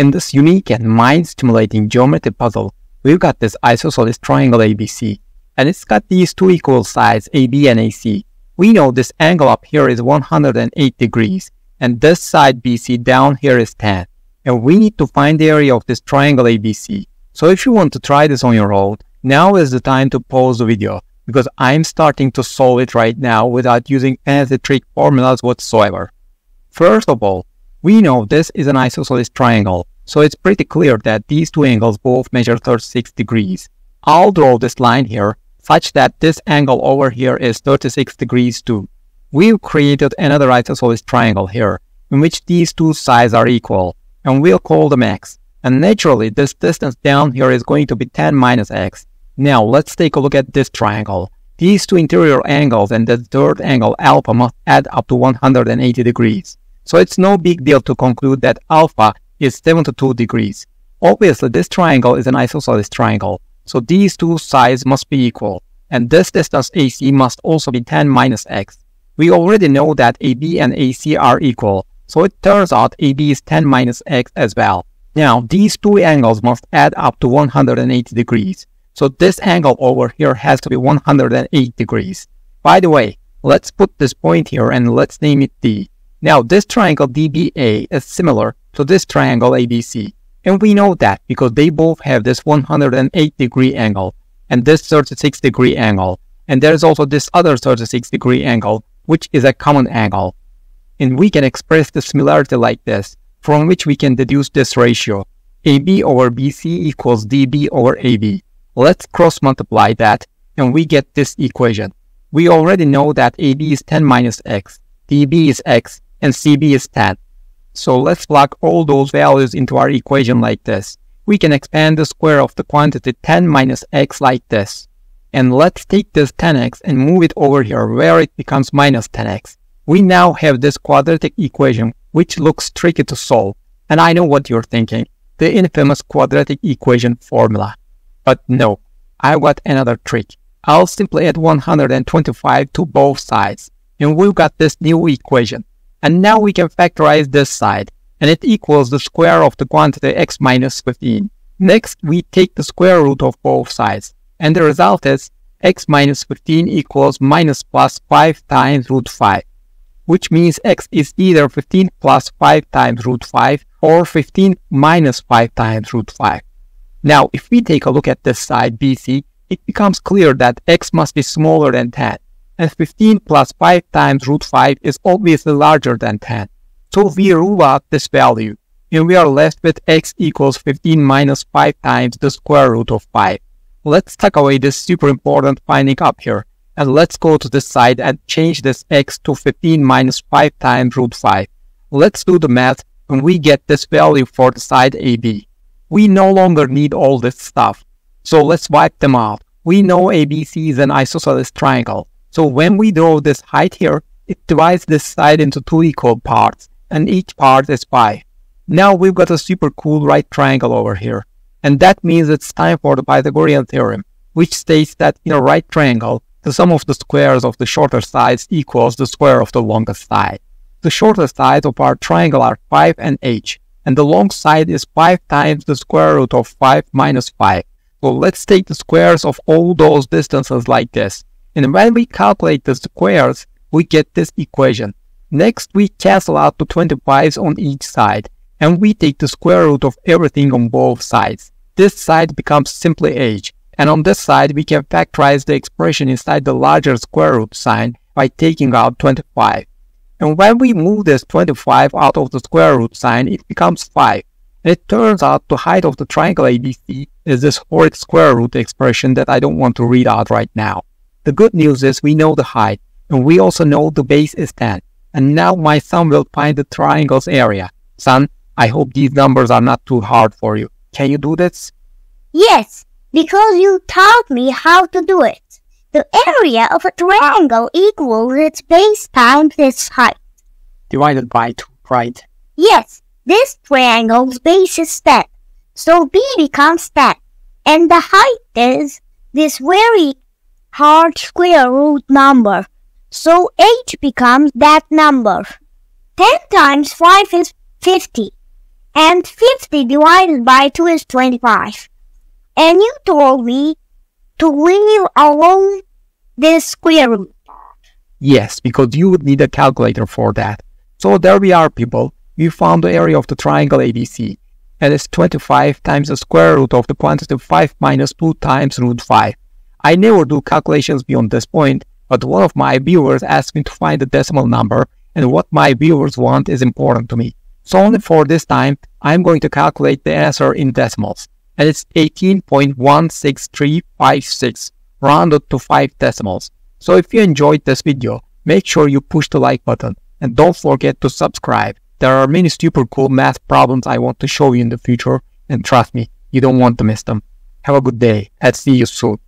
In this unique and mind-stimulating geometry puzzle, we've got this isosceles triangle ABC, and it's got these two equal sides AB and AC. We know this angle up here is 108 degrees, and this side BC down here is 10. And we need to find the area of this triangle ABC. So if you want to try this on your own, now is the time to pause the video because I'm starting to solve it right now without using fancy trick formulas whatsoever. First of all, we know this is an isosceles triangle, so it's pretty clear that these two angles both measure 36 degrees. I'll draw this line here such that this angle over here is 36 degrees too. We've created another isosceles triangle here, in which these two sides are equal, and we'll call them x. And naturally, this distance down here is going to be 10 minus x. Now, let's take a look at this triangle. These two interior angles and the third angle alpha must add up to 180 degrees. So it's no big deal to conclude that alpha is 72 degrees. Obviously, this triangle is an isosceles triangle, so these two sides must be equal, and this distance AC must also be 10 minus x. We already know that AB and AC are equal, so it turns out AB is 10 minus x as well. Now, these two angles must add up to 180 degrees, so this angle over here has to be 108 degrees. By the way, let's put this point here and let's name it D. Now, this triangle DBA is similar to this triangle ABC. And we know that because they both have this 108 degree angle and this 36 degree angle. And there's also this other 36 degree angle, which is a common angle. And we can express the similarity like this, from which we can deduce this ratio. AB over BC equals DB over AB. Let's cross multiply that and we get this equation. We already know that AB is 10 minus x, DB is x, and CB is 10. So let's plug all those values into our equation like this. We can expand the square of the quantity 10 minus x like this. And let's take this 10x and move it over here where it becomes minus 10x. We now have this quadratic equation which looks tricky to solve. And I know what you're thinking. The infamous quadratic equation formula. But no, I've got another trick. I'll simply add 125 to both sides. And we've got this new equation. And now we can factorize this side, and it equals the square of the quantity x minus 15. Next, we take the square root of both sides, and the result is x minus 15 equals minus plus 5 times root 5, which means x is either 15 plus 5 times root 5 or 15 minus 5 times root 5. Now, if we take a look at this side BC, it becomes clear that x must be smaller than 10 and 15 plus 5 times root 5 is obviously larger than 10. So we rule out this value, and we are left with x equals 15 minus 5 times the square root of 5. Let's tuck away this super important finding up here, and let's go to this side and change this x to 15 minus 5 times root 5. Let's do the math, and we get this value for the side AB. We no longer need all this stuff, so let's wipe them out. We know ABC is an isosceles triangle, so when we draw this height here, it divides this side into two equal parts, and each part is pi. Now we've got a super cool right triangle over here. And that means it's time for the Pythagorean theorem, which states that in a right triangle, the sum of the squares of the shorter sides equals the square of the longest side. The shorter sides of our triangle are 5 and h, and the long side is 5 times the square root of 5 minus 5. So let's take the squares of all those distances like this. And when we calculate the squares, we get this equation. Next, we cancel out the 25s on each side, and we take the square root of everything on both sides. This side becomes simply h, and on this side, we can factorize the expression inside the larger square root sign by taking out 25. And when we move this 25 out of the square root sign, it becomes 5. And it turns out the height of the triangle ABC is this horrid square root expression that I don't want to read out right now. The good news is we know the height, and we also know the base is 10. And now my son will find the triangle's area. Son, I hope these numbers are not too hard for you. Can you do this? Yes, because you taught me how to do it. The area of a triangle equals its base times its height. Divided by 2, right? Yes, this triangle's base is 10. So B becomes 10. And the height is this very hard square root number. So 8 becomes that number. 10 times 5 is 50. And 50 divided by 2 is 25. And you told me to leave alone this square root. Yes, because you would need a calculator for that. So there we are, people. We found the area of the triangle ABC. And it's 25 times the square root of the quantity 5 minus 2 times root 5. I never do calculations beyond this point, but one of my viewers asked me to find the decimal number, and what my viewers want is important to me. So only for this time, I'm going to calculate the answer in decimals. And it's 18.16356, rounded to 5 decimals. So if you enjoyed this video, make sure you push the like button, and don't forget to subscribe. There are many super cool math problems I want to show you in the future, and trust me, you don't want to miss them. Have a good day, and see you soon.